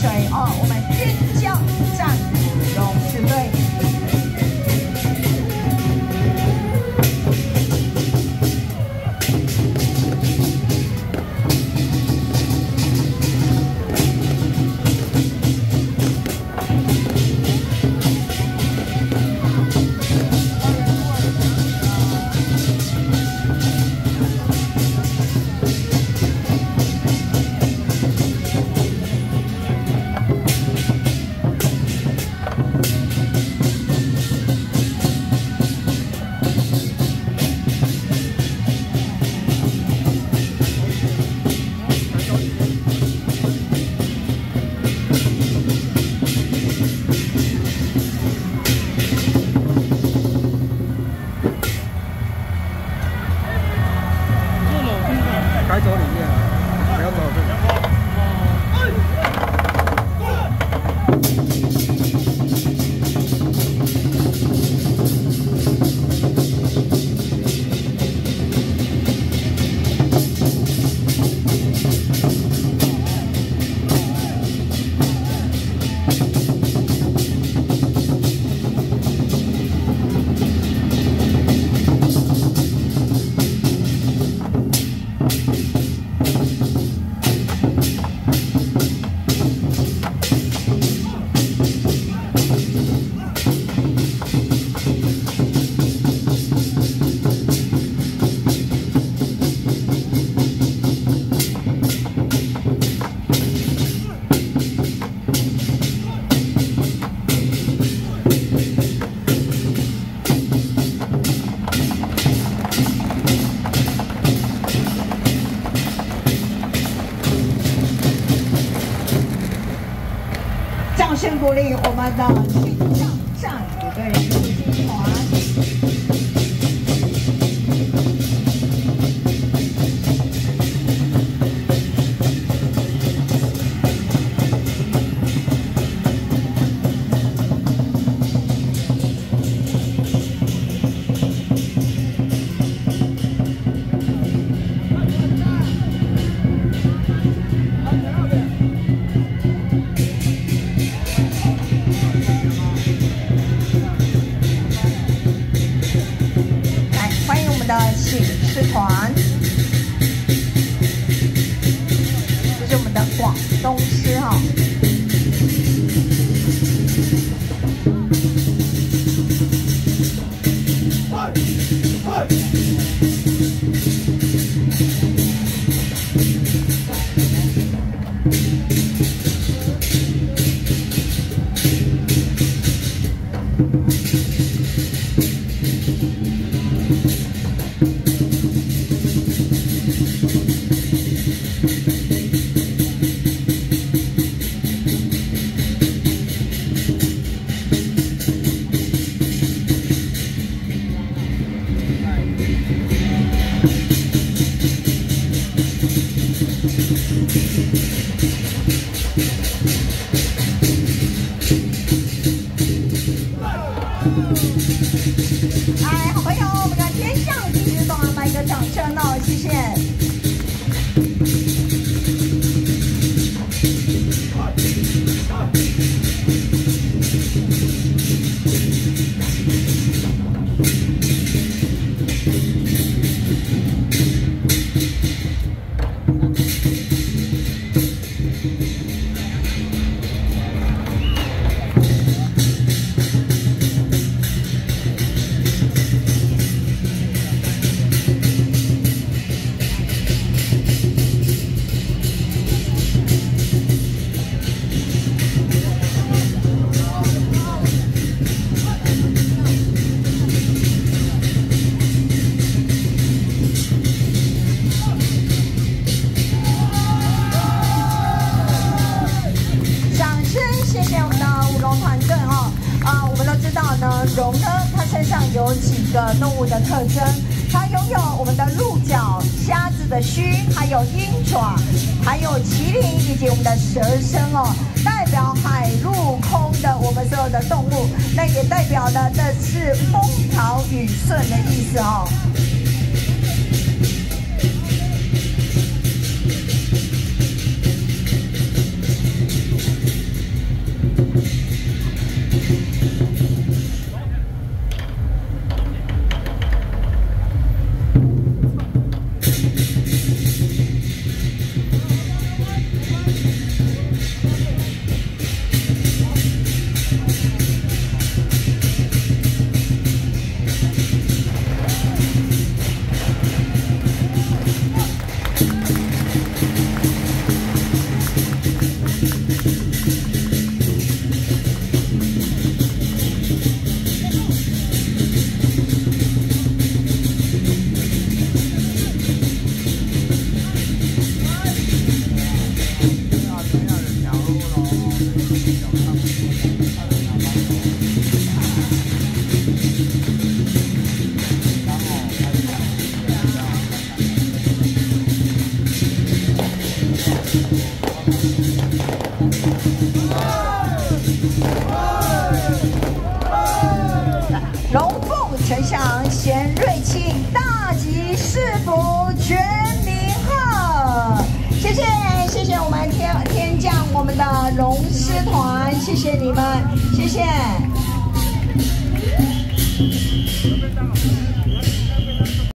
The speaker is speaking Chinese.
水哦，我们尖叫掌声鼓励我们的群将战舞队入军团。哎，好朋友，我们的天象继续帮我们来一个掌声哦，谢谢。个动物的特征，它拥有我们的鹿角、虾子的须，还有鹰爪，还有麒麟以及我们的蛇身哦，代表海陆空的我们所有的动物，那也代表的这是风调雨顺的意思哦。谢谢你们，谢谢。